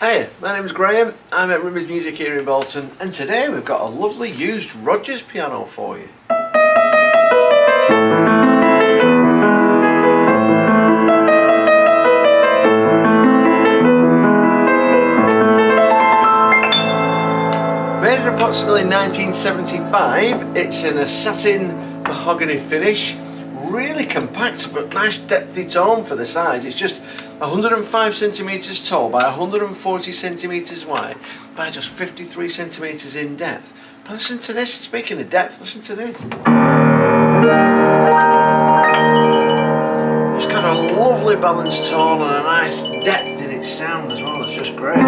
Hey, my name is Graham, I'm at Rimmers Music here in Bolton and today we've got a lovely used Rogers piano for you. Made in approximately 1975, it's in a satin mahogany finish really compact but nice depthy tone for the size. It's just 105 centimeters tall by 140 centimeters wide by just 53 centimeters in depth. But listen to this, speaking of depth, listen to this. It's got a lovely balanced tone and a nice depth in its sound as well, it's just great.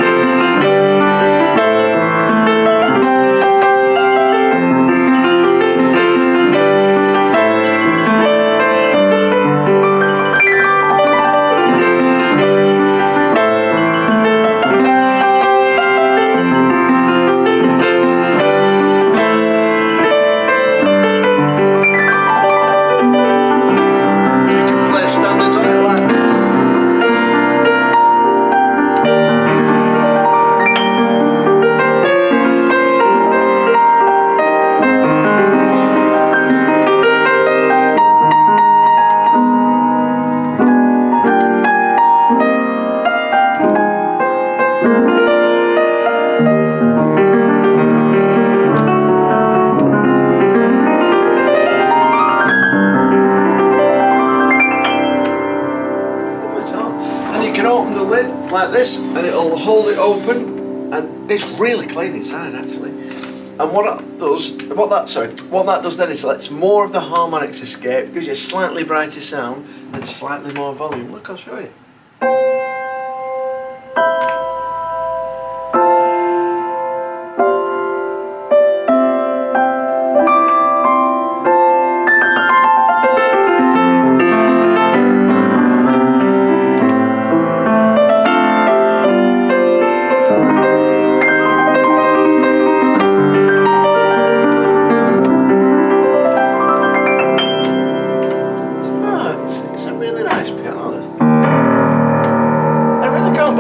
Open the lid like this and it'll hold it open. And it's really clean inside actually. And what that does what that sorry what that does then is lets more of the harmonics escape gives you a slightly brighter sound and slightly more volume. Look I'll show you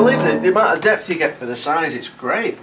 believe the, the amount of depth you get for the size, it's great.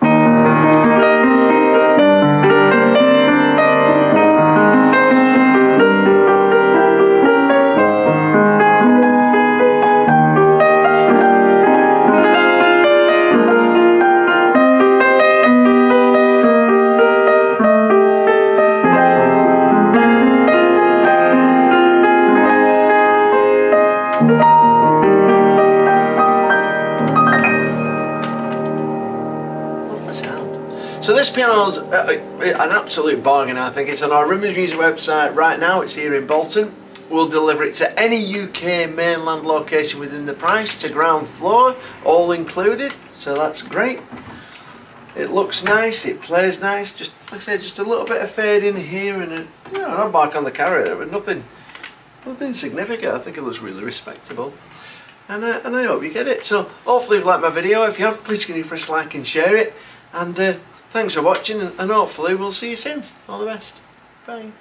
This piano is uh, uh, an absolute bargain I think. It's on our Rimmers Music website right now. It's here in Bolton. We'll deliver it to any UK mainland location within the price to ground floor, all included. So that's great. It looks nice, it plays nice. Just like I said, just a little bit of fade in here and a, you know, on the carrier, but nothing, nothing significant. I think it looks really respectable. And, uh, and I hope you get it. So hopefully you've liked my video. If you have, please can you press like and share it. And uh, Thanks for watching and hopefully we'll see you soon. All the best. Bye.